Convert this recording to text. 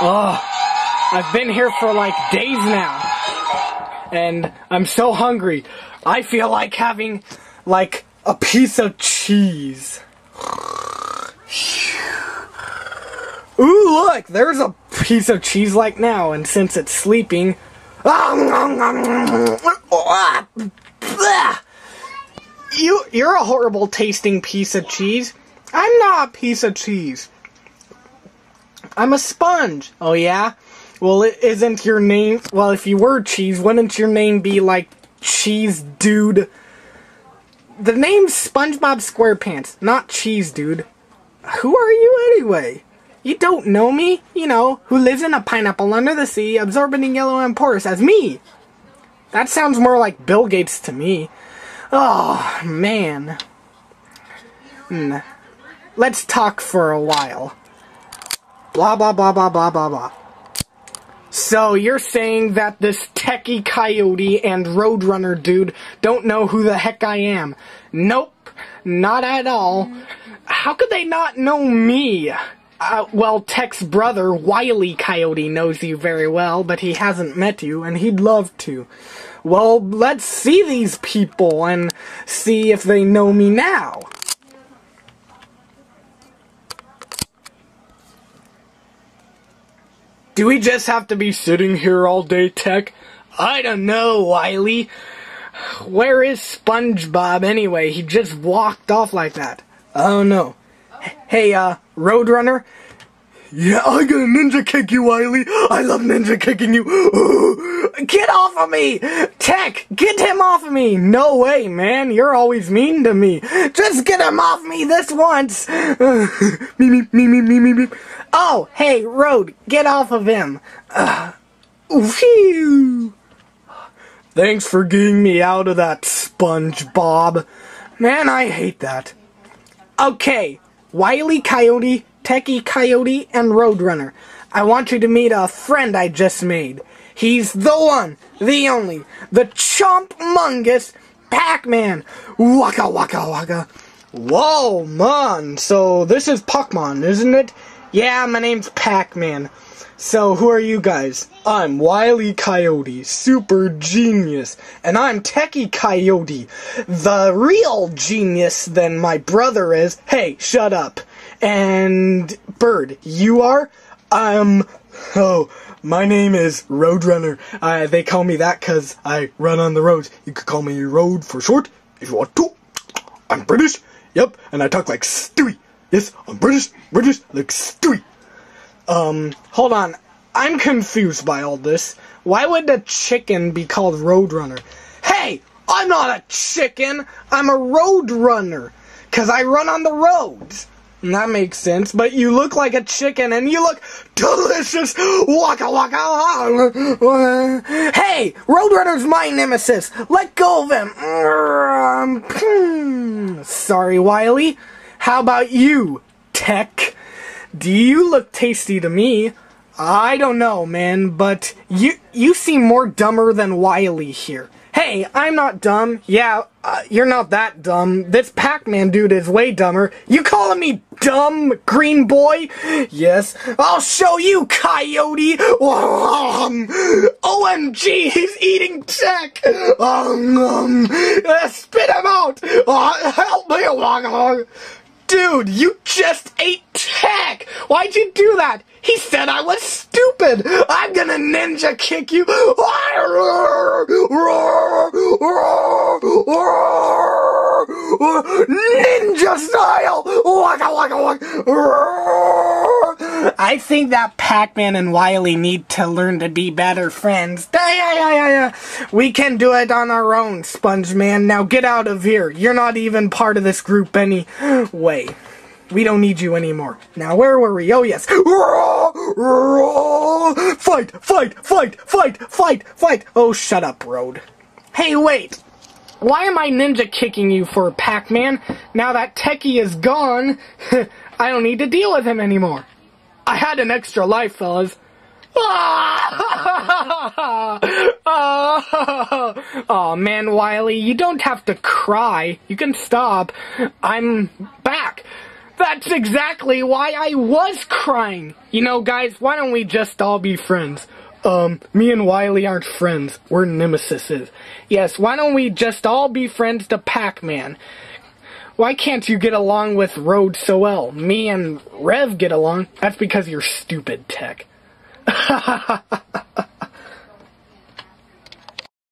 Oh, I've been here for like days now. And I'm so hungry. I feel like having like a piece of cheese. Ooh, look, there's a piece of cheese like now, and since it's sleeping, you you're a horrible tasting piece of cheese. I'm not a piece of cheese. I'm a sponge. Oh yeah? Well, it isn't your name. Well, if you were cheese, wouldn't your name be like Cheese Dude? The name's SpongeBob SquarePants, not Cheese Dude. Who are you anyway? You don't know me? You know, who lives in a pineapple under the sea, absorbing in yellow and porous as me. That sounds more like Bill Gates to me. Oh, man. Hmm. Let's talk for a while. Blah, blah, blah, blah, blah, blah, blah. So you're saying that this techie coyote and roadrunner dude don't know who the heck I am? Nope, not at all. How could they not know me? Uh, well, Tech's brother, Wily Coyote, knows you very well, but he hasn't met you, and he'd love to. Well, let's see these people and see if they know me now. Do we just have to be sitting here all day, Tech? I don't know, Wily. Where is SpongeBob anyway? He just walked off like that. Oh no. Hey, uh, Roadrunner? Yeah, I'm gonna ninja kick you, Wily. I love ninja kicking you. Get off of me! Tech, get him off of me! No way, man. You're always mean to me. Just get him off me this once. me, me, me, me, me, me, me. Oh, hey, Road, get off of him. Phew. Thanks for getting me out of that, SpongeBob. Man, I hate that. Okay, Wily Coyote, Techie Coyote, and Roadrunner. I want you to meet a friend I just made. He's the one, the only, the chomp-mungus Pac-Man. Waka waka waka. Whoa, man. So this is Pac-Man, isn't it? Yeah, my name's Pac-Man. So, who are you guys? I'm Wily Coyote, super genius, and I'm Techie Coyote, the real genius than my brother is. Hey, shut up. And, Bird, you are? Um, oh, my name is Roadrunner. Uh, they call me that because I run on the roads. You could call me Road for short, if you want to. I'm British, yep, and I talk like Stewie. Yes, I'm British, British, like Stewie. Um, hold on. I'm confused by all this. Why would a chicken be called Roadrunner? Hey, I'm not a chicken. I'm a roadrunner. Cause I run on the roads. That makes sense, but you look like a chicken and you look delicious. Waka waka. Hey, Roadrunner's my nemesis. Let go of him. Sorry, Wily. How about you, Tech? Do you look tasty to me? I don't know, man, but you you seem more dumber than Wily here. Hey, I'm not dumb. Yeah, uh, you're not that dumb. This Pac-Man dude is way dumber. You calling me dumb, green boy? Yes. I'll show you, Coyote. Um, OMG, he's eating tech. Um, um, uh, spit him out. Uh, help me. Dude, you just ate tech! Why'd you do that? He said I was stupid! I'm gonna ninja kick you! Ninja style! Waka waka waka! I think that Pac-Man and Wily need to learn to be better friends. We can do it on our own, Sponge Man. Now get out of here. You're not even part of this group anyway. We don't need you anymore. Now, where were we? Oh, yes. Fight, fight, fight, fight, fight, fight. Oh, shut up, Road. Hey, wait. Why am I ninja kicking you for Pac-Man? Now that Techie is gone, I don't need to deal with him anymore. I had an extra life, fellas. oh man, Wily, you don't have to cry. You can stop. I'm. That's exactly why I was crying. You know, guys, why don't we just all be friends? Um, me and Wily aren't friends. We're nemesis. Yes, why don't we just all be friends to Pac-Man? Why can't you get along with Road so well? Me and Rev get along. That's because you're stupid, Tech.